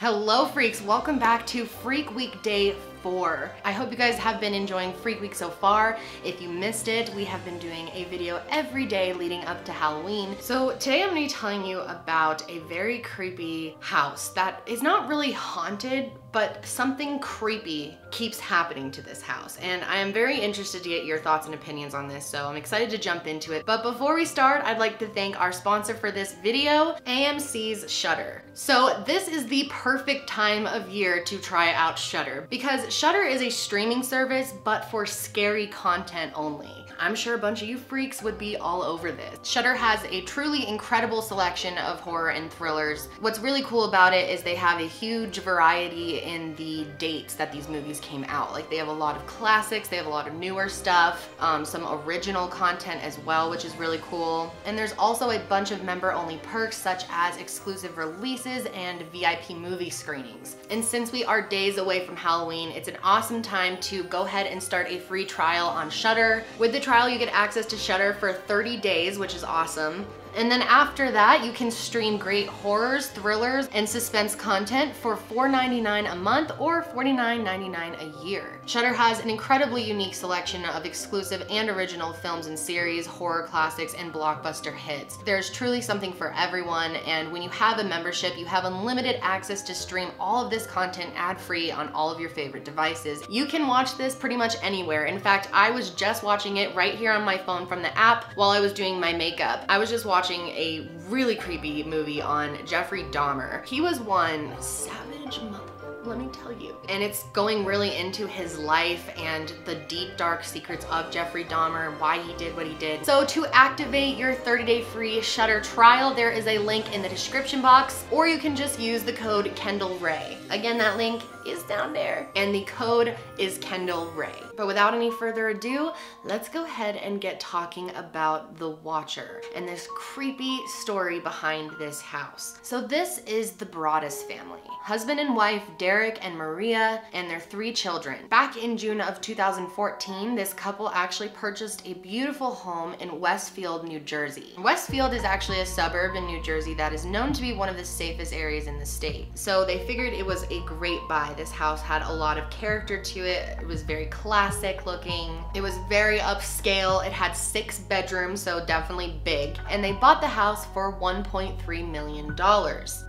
Hello freaks, welcome back to Freak Week Day 4. I hope you guys have been enjoying Freak Week so far. If you missed it, we have been doing a video every day leading up to Halloween. So today I'm gonna be telling you about a very creepy house that is not really haunted, but something creepy keeps happening to this house. And I am very interested to get your thoughts and opinions on this, so I'm excited to jump into it. But before we start, I'd like to thank our sponsor for this video, AMC's Shudder. So this is the perfect time of year to try out Shudder because Shudder is a streaming service, but for scary content only. I'm sure a bunch of you freaks would be all over this. Shudder has a truly incredible selection of horror and thrillers. What's really cool about it is they have a huge variety in the dates that these movies came out. Like they have a lot of classics, they have a lot of newer stuff, um, some original content as well, which is really cool. And there's also a bunch of member only perks such as exclusive releases and VIP movie screenings. And since we are days away from Halloween, it's an awesome time to go ahead and start a free trial on Shudder. With the trial, you get access to Shudder for 30 days, which is awesome. And then after that, you can stream great horrors, thrillers, and suspense content for $4.99 a month or $49.99 a year. Shudder has an incredibly unique selection of exclusive and original films and series, horror classics, and blockbuster hits. There's truly something for everyone, and when you have a membership, you have unlimited access to stream all of this content ad-free on all of your favorite devices. You can watch this pretty much anywhere. In fact, I was just watching it right here on my phone from the app while I was doing my makeup. I was just watching a really creepy movie on Jeffrey Dahmer. He was one savage mother let me tell you. And it's going really into his life and the deep dark secrets of Jeffrey Dahmer and why he did what he did. So to activate your 30 day free Shudder trial, there is a link in the description box or you can just use the code Kendall Rae. Again, that link is down there and the code is Kendall Rae. But without any further ado, let's go ahead and get talking about The Watcher and this creepy story behind this house. So this is the Broaddus family. Husband and wife Derek and Maria and their three children. Back in June of 2014, this couple actually purchased a beautiful home in Westfield, New Jersey. Westfield is actually a suburb in New Jersey that is known to be one of the safest areas in the state. So they figured it was a great buy. This house had a lot of character to it. It was very classic looking. It was very upscale. It had six bedrooms, so definitely big. And they bought the house for $1.3 million.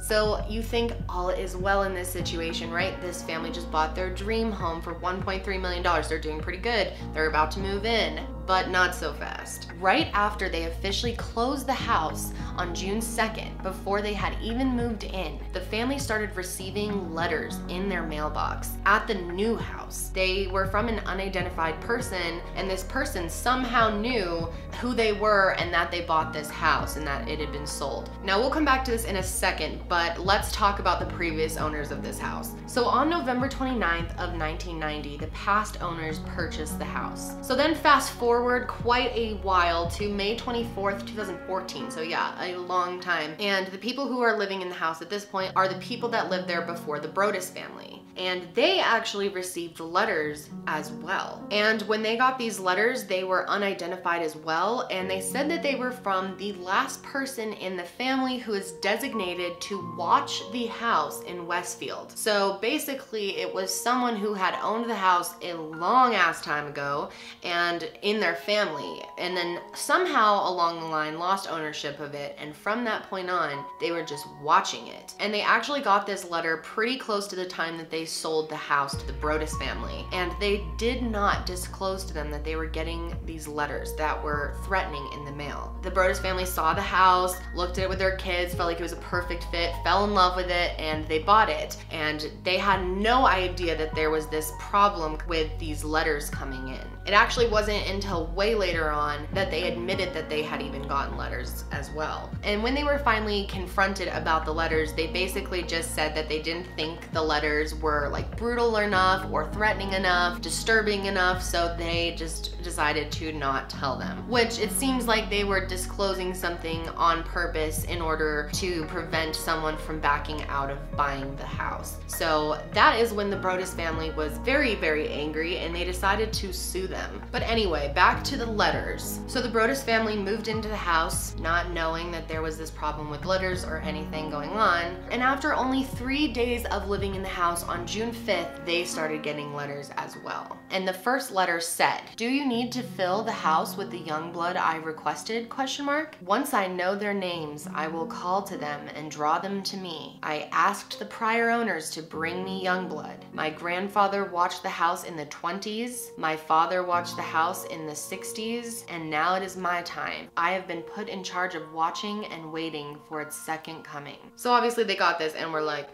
So you think all is well in this situation, right? This family just bought their dream home for $1.3 million. They're doing pretty good. They're about to move in but not so fast. Right after they officially closed the house on June 2nd, before they had even moved in, the family started receiving letters in their mailbox at the new house. They were from an unidentified person, and this person somehow knew who they were and that they bought this house and that it had been sold. Now we'll come back to this in a second, but let's talk about the previous owners of this house. So on November 29th of 1990, the past owners purchased the house. So then fast forward forward quite a while to May 24th, 2014. So yeah, a long time. And the people who are living in the house at this point are the people that lived there before the Broaddus family and they actually received letters as well. And when they got these letters, they were unidentified as well, and they said that they were from the last person in the family who is designated to watch the house in Westfield. So basically, it was someone who had owned the house a long ass time ago and in their family, and then somehow along the line lost ownership of it, and from that point on, they were just watching it. And they actually got this letter pretty close to the time that they sold the house to the Broaddus family. And they did not disclose to them that they were getting these letters that were threatening in the mail. The Broaddus family saw the house, looked at it with their kids, felt like it was a perfect fit, fell in love with it, and they bought it. And they had no idea that there was this problem with these letters coming in. It actually wasn't until way later on that they admitted that they had even gotten letters as well. And when they were finally confronted about the letters, they basically just said that they didn't think the letters were like brutal enough or threatening enough, disturbing enough, so they just decided to not tell them. Which it seems like they were disclosing something on purpose in order to prevent someone from backing out of buying the house. So that is when the Broaddus family was very, very angry and they decided to sue them. But anyway, back to the letters. So the Broaddus family moved into the house not knowing that there was this problem with letters or anything going on. And after only three days of living in the house on June 5th, they started getting letters as well. And the first letter said, do you need to fill the house with the young blood I requested, question mark? Once I know their names, I will call to them and draw them to me. I asked the prior owners to bring me young blood. My grandfather watched the house in the 20s, my father watched the house in the 60s, and now it is my time. I have been put in charge of watching and waiting for its second coming. So obviously they got this and we're like,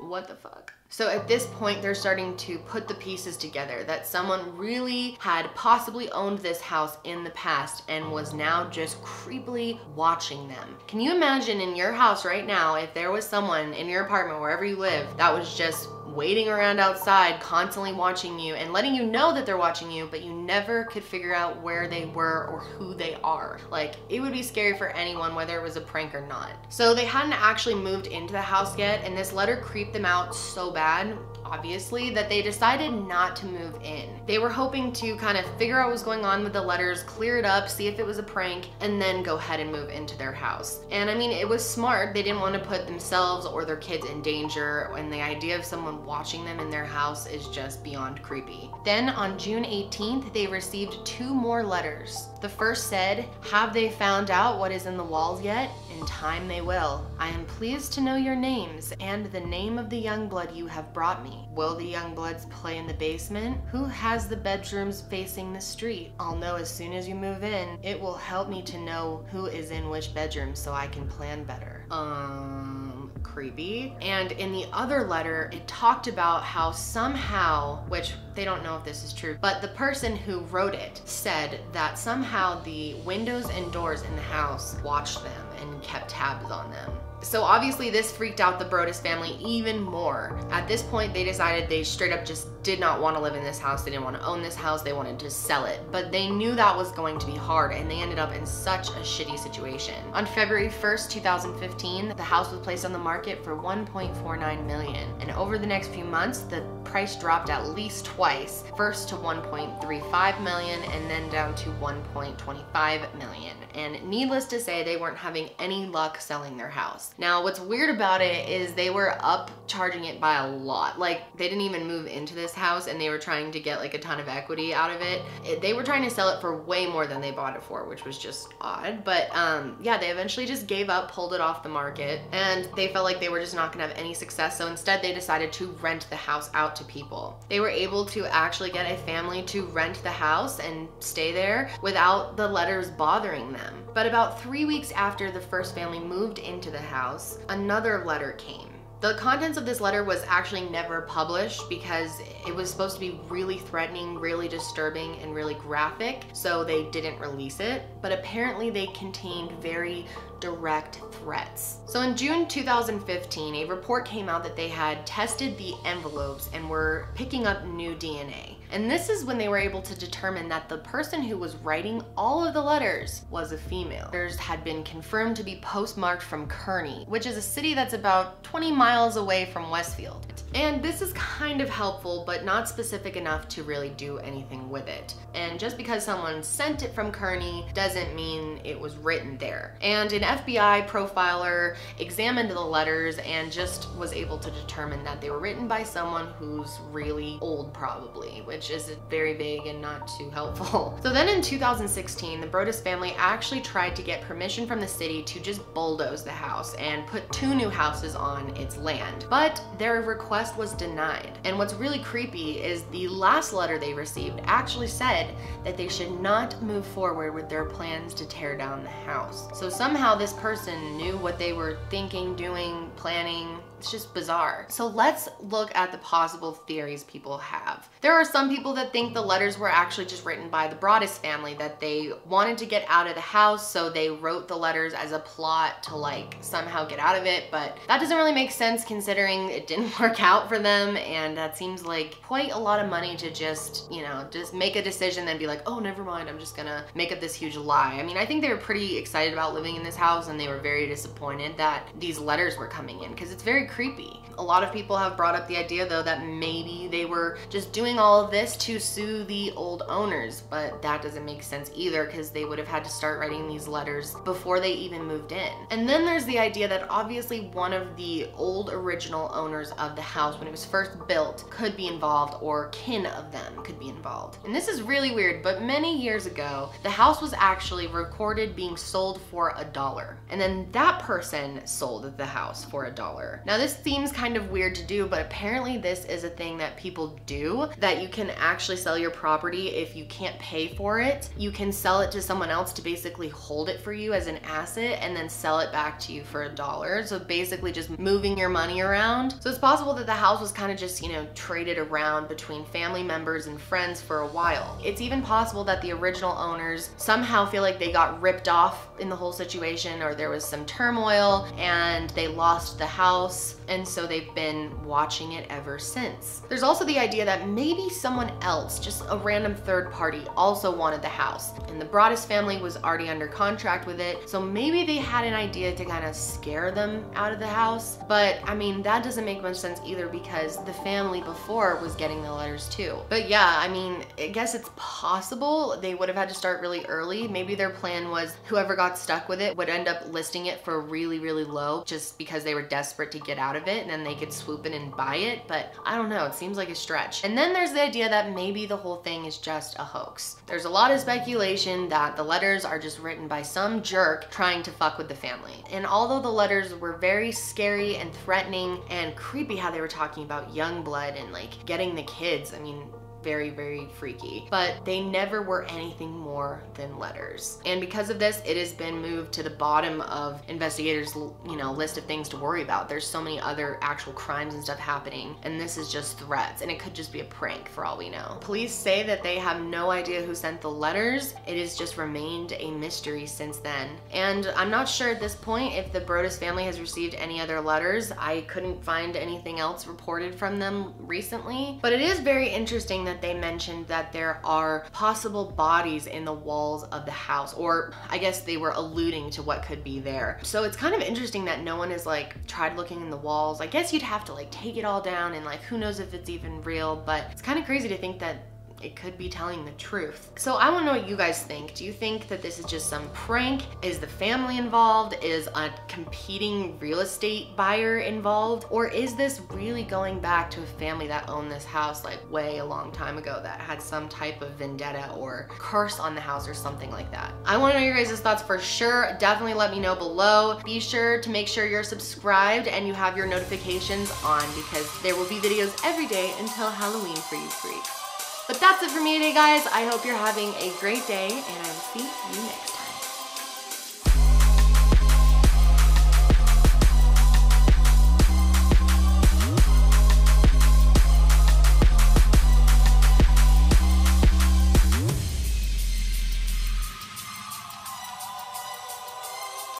what the fuck? So at this point, they're starting to put the pieces together that someone really had possibly owned this house in the past and was now just creepily watching them. Can you imagine in your house right now if there was someone in your apartment, wherever you live, that was just waiting around outside, constantly watching you and letting you know that they're watching you, but you never could figure out where they were or who they are. Like, it would be scary for anyone, whether it was a prank or not. So they hadn't actually moved into the house yet, and this letter creeped them out so bad obviously, that they decided not to move in. They were hoping to kind of figure out what was going on with the letters, clear it up, see if it was a prank, and then go ahead and move into their house. And I mean, it was smart. They didn't want to put themselves or their kids in danger, and the idea of someone watching them in their house is just beyond creepy. Then on June 18th, they received two more letters. The first said, Have they found out what is in the walls yet? In time they will. I am pleased to know your names and the name of the young blood you have brought me. Will the young bloods play in the basement? Who has the bedrooms facing the street? I'll know as soon as you move in. It will help me to know who is in which bedroom so I can plan better. Um, creepy. And in the other letter, it talked about how somehow, which they don't know if this is true, but the person who wrote it said that somehow the windows and doors in the house watched them and kept tabs on them. So obviously this freaked out the Broaddus family even more. At this point, they decided they straight up just did not want to live in this house. They didn't want to own this house. They wanted to sell it. But they knew that was going to be hard and they ended up in such a shitty situation. On February 1st, 2015, the house was placed on the market for 1.49 million. And over the next few months, the price dropped at least twice. First to 1.35 million and then down to 1.25 million. And needless to say, they weren't having any luck selling their house. Now, what's weird about it is they were up charging it by a lot. Like they didn't even move into this house and they were trying to get like a ton of equity out of it. it they were trying to sell it for way more than they bought it for, which was just odd. But um, yeah, they eventually just gave up, pulled it off the market, and they felt like they were just not gonna have any success. So instead they decided to rent the house out to people. They were able to actually get a family to rent the house and stay there without the letters bothering them. But about three weeks after the first family moved into the house, another letter came. The contents of this letter was actually never published because it was supposed to be really threatening, really disturbing, and really graphic, so they didn't release it. But apparently they contained very direct threats. So in June 2015, a report came out that they had tested the envelopes and were picking up new DNA. And this is when they were able to determine that the person who was writing all of the letters was a female. Letters had been confirmed to be postmarked from Kearny, which is a city that's about 20 miles away from Westfield. And this is kind of helpful, but not specific enough to really do anything with it. And just because someone sent it from Kearny doesn't mean it was written there. And an FBI profiler examined the letters and just was able to determine that they were written by someone who's really old probably, which is very vague and not too helpful. So then in 2016, the Broaddus family actually tried to get permission from the city to just bulldoze the house and put two new houses on its land. But their request request was denied. And what's really creepy is the last letter they received actually said that they should not move forward with their plans to tear down the house. So somehow this person knew what they were thinking, doing, planning, it's just bizarre. So let's look at the possible theories people have. There are some people that think the letters were actually just written by the Broaddus family, that they wanted to get out of the house, so they wrote the letters as a plot to like somehow get out of it, but that doesn't really make sense considering it didn't work out for them, and that seems like quite a lot of money to just, you know, just make a decision then be like, oh, never mind, I'm just gonna make up this huge lie. I mean, I think they were pretty excited about living in this house and they were very disappointed that these letters were coming in because it's very creepy. A lot of people have brought up the idea though that maybe they were just doing all of this to sue the old owners, but that doesn't make sense either because they would have had to start writing these letters before they even moved in. And then there's the idea that obviously one of the old original owners of the house when it was first built could be involved or kin of them could be involved. And this is really weird, but many years ago, the house was actually recorded being sold for a dollar. And then that person sold the house for a dollar. Now this seems kind of weird to do, but apparently this is a thing that people do, that you can actually sell your property if you can't pay for it. You can sell it to someone else to basically hold it for you as an asset and then sell it back to you for a dollar. So basically just moving your money around. So it's possible that the house was kind of just, you know, traded around between family members and friends for a while. It's even possible that the original owners somehow feel like they got ripped off in the whole situation or there was some turmoil and they lost the house and so they've been watching it ever since. There's also the idea that maybe someone else, just a random third party, also wanted the house and the Broaddus family was already under contract with it so maybe they had an idea to kind of scare them out of the house but I mean that doesn't make much sense either because the family before was getting the letters too. But yeah, I mean, I guess it's possible they would have had to start really early. Maybe their plan was whoever got stuck with it would end up listing it for really, really low just because they were desperate to get out of it and then they could swoop in and buy it. But I don't know, it seems like a stretch. And then there's the idea that maybe the whole thing is just a hoax. There's a lot of speculation that the letters are just written by some jerk trying to fuck with the family. And although the letters were very scary and threatening and creepy how they were talking about young blood and like getting the kids, I mean, very, very freaky. But they never were anything more than letters. And because of this, it has been moved to the bottom of investigators, you know, list of things to worry about. There's so many other actual crimes and stuff happening, and this is just threats, and it could just be a prank for all we know. Police say that they have no idea who sent the letters. It has just remained a mystery since then. And I'm not sure at this point if the Broaddus family has received any other letters. I couldn't find anything else reported from them recently, but it is very interesting that they mentioned that there are possible bodies in the walls of the house, or I guess they were alluding to what could be there. So it's kind of interesting that no one has like tried looking in the walls. I guess you'd have to like take it all down and like who knows if it's even real, but it's kind of crazy to think that it could be telling the truth. So I wanna know what you guys think. Do you think that this is just some prank? Is the family involved? Is a competing real estate buyer involved? Or is this really going back to a family that owned this house like way a long time ago that had some type of vendetta or curse on the house or something like that? I wanna know your guys' thoughts for sure. Definitely let me know below. Be sure to make sure you're subscribed and you have your notifications on because there will be videos every day until Halloween for you freaks. But that's it for me today, guys. I hope you're having a great day, and I will see you next time.